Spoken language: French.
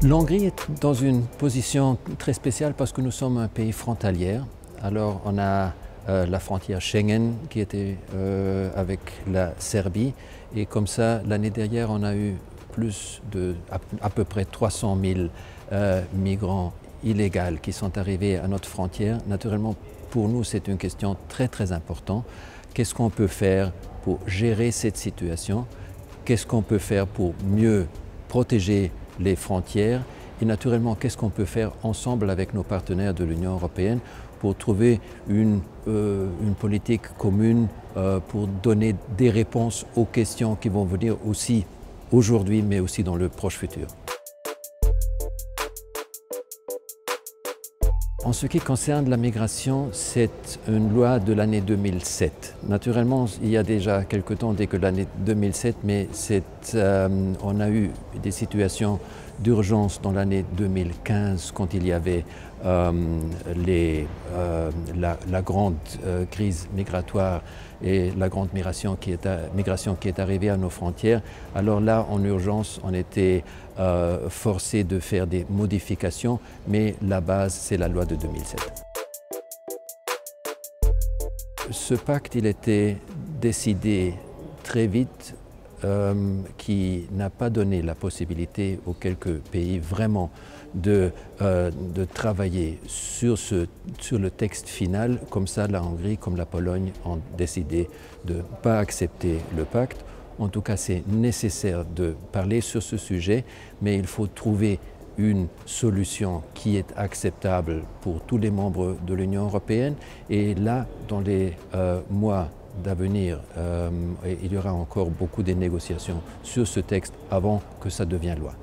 L'Hongrie est dans une position très spéciale parce que nous sommes un pays frontalier. Alors on a euh, la frontière Schengen qui était euh, avec la Serbie et comme ça l'année dernière on a eu plus de à, peu près 300 000 euh, migrants illégaux qui sont arrivés à notre frontière. Naturellement pour nous c'est une question très très importante. Qu'est-ce qu'on peut faire pour gérer cette situation? Qu'est-ce qu'on peut faire pour mieux protéger les frontières? Et naturellement qu'est-ce qu'on peut faire ensemble avec nos partenaires de l'Union européenne pour trouver une, euh, politique commune euh, pour donner des réponses aux questions qui vont venir aussi aujourd'hui mais aussi dans le proche futur? En ce qui concerne la migration, c'est une loi de l'année 2007. Naturellement, il y a déjà quelque temps dès que l'année 2007, mais euh, on a eu des situations d'urgence dans l'année 2015 quand il y avait euh, les, euh, la, grande crise migratoire et la grande migration qui, est migration qui est arrivée à nos frontières. Alors là, en urgence, on était forcé de faire des modifications, mais la base, c'est la loi de 2007. Ce pacte, il était décidé très vite, euh, qui n'a pas donné la possibilité aux quelques pays vraiment de, euh, de travailler sur, ce, sur le texte final. Comme ça, la Hongrie comme la Pologne ont décidé de ne pas accepter le pacte. En tout cas, c'est nécessaire de parler sur ce sujet, mais il faut trouver une solution qui est acceptable pour tous les membres de l'Union européenne. Et là, dans les euh, mois d'avenir, euh, il y aura encore beaucoup de négociations sur ce texte avant que ça devienne loi.